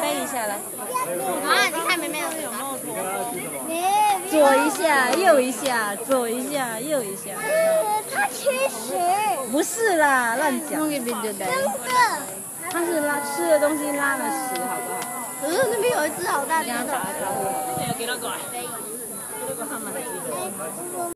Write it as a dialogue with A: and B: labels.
A: 飞一下来，你看没有？左一下，右一下，
B: 左一下，右一下。
A: 不是啦，乱讲。
B: 真的。
A: 他是拉吃的东西拉了屎，好不好？
B: 那边有一只好大的。